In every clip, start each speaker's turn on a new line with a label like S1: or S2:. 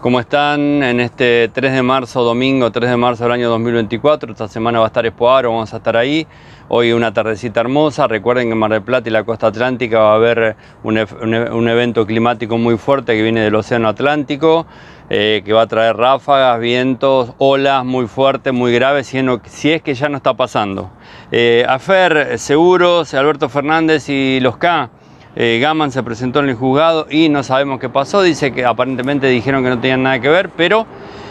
S1: ¿Cómo están en este 3 de marzo, domingo 3 de marzo del año 2024? Esta semana va a estar Espoaro, vamos a estar ahí. Hoy una tardecita hermosa. Recuerden que en Mar del Plata y la costa atlántica va a haber un, un evento climático muy fuerte que viene del Océano Atlántico, eh, que va a traer ráfagas, vientos, olas muy fuertes, muy graves, si, es que ya no está pasando. Eh, Afer, Seguros, Alberto Fernández y los K eh, Gaman se presentó en el juzgado y no sabemos qué pasó. Dice que aparentemente dijeron que no tenían nada que ver, pero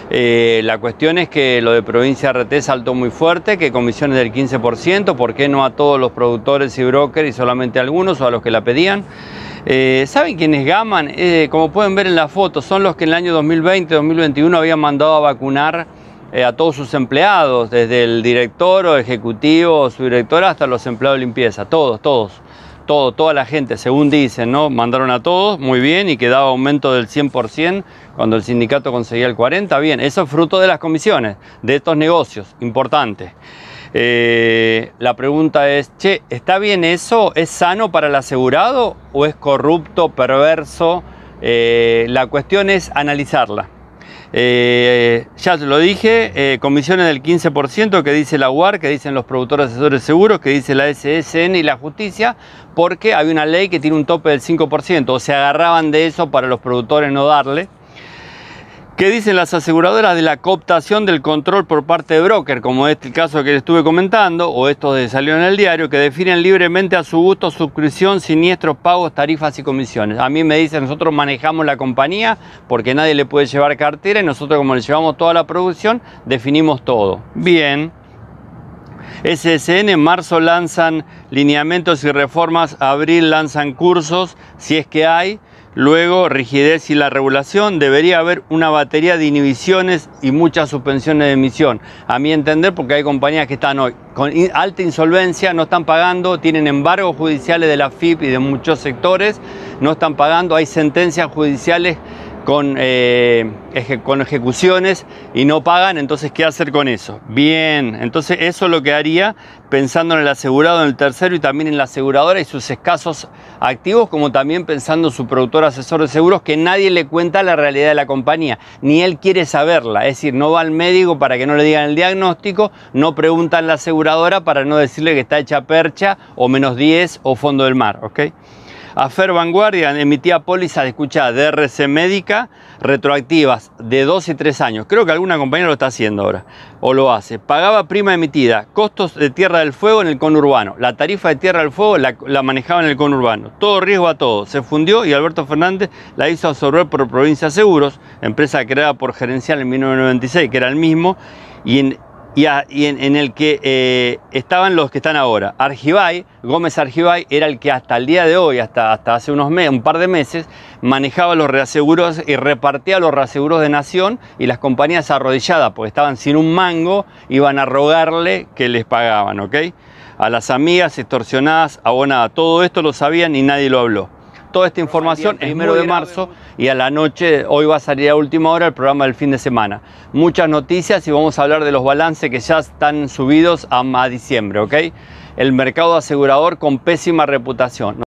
S1: eh, la cuestión es que lo de provincia RT saltó muy fuerte, que comisiones del 15%, ¿por qué no a todos los productores y brokers y solamente a algunos o a los que la pedían? Eh, ¿Saben quiénes Gaman? como pueden ver en la foto, son los que en el año 2020-2021 habían mandado a vacunar a todos sus empleados, desde el director o ejecutivo o su directora hasta los empleados de limpieza, todos, todos todo, toda la gente, según dicen, ¿no? Mandaron a todos, muy bien, y quedaba aumento del 100% cuando el sindicato conseguía el 40%, bien, eso es fruto de las comisiones, de estos negocios, importantes. Eh, la pregunta es, che, ¿está bien eso? ¿Es sano para el asegurado o es corrupto, perverso? Eh, la cuestión es analizarla. Eh, ya lo dije, comisiones del 15% que dice la UAR, que dicen los productores asesores seguros, que dice la SSN y la justicia, porque hay una ley que tiene un tope del 5%, o se agarraban de eso para los productores no darle. ¿Qué dicen las aseguradoras de la cooptación del control por parte de broker, como este el caso que les estuve comentando, o esto de salió en el diario, que definen libremente a su gusto suscripción, siniestros, pagos, tarifas y comisiones? A mí me dicen, nosotros manejamos la compañía porque nadie le puede llevar cartera y nosotros como le llevamos toda la producción, definimos todo. Bien. SSN en marzo lanzan lineamientos y reformas, abril lanzan cursos, si es que hay, Luego, rigidez y la regulación, debería haber una batería de inhibiciones y muchas suspensiones de emisión. A mi entender, porque hay compañías que están hoy con alta insolvencia, no están pagando, tienen embargos judiciales de la FIP y de muchos sectores, no están pagando, hay sentencias judiciales con, eh, con ejecuciones y no pagan, entonces ¿qué hacer con eso? Bien, entonces eso es lo que haría pensando en el asegurado en el tercero y también en la aseguradora y sus escasos activos, como también pensando en su productor asesor de seguros, que nadie le cuenta la realidad de la compañía, ni él quiere saberla, es decir, no va al médico para que no le digan el diagnóstico, no pregunta en la aseguradora para no decirle que está hecha percha o menos 10 o fondo del mar, ¿ok? Afer Vanguardia emitía pólizas, escucha, DRC médica retroactivas de 2 y 3 años. Creo que alguna compañía lo está haciendo ahora, o lo hace. Pagaba prima emitida, costos de Tierra del Fuego en el conurbano. La tarifa de Tierra del Fuego la, la manejaba en el conurbano. Todo riesgo a todo. Se fundió y Alberto Fernández la hizo absorber por Provincia Seguros, empresa creada por Gerencial en 1996, que era el mismo, y en, y, en, el que eh, estaban los que están ahora. Argibay, Gómez Argibay, era el que hasta el día de hoy, hasta, hasta hace unos meses, un par de meses, manejaba los reaseguros y repartía los reaseguros de Nación y las compañías arrodilladas, porque estaban sin un mango, iban a rogarle que les pagaban, ¿ok? A las amigas extorsionadas, abonadas, todo esto lo sabían y nadie lo habló toda esta información es primero de marzo y a la noche, hoy va a salir a última hora el programa del fin de semana. Muchas noticias y vamos a hablar de los balances que ya están subidos a, a diciembre, ¿ok? El mercado asegurador con pésima reputación.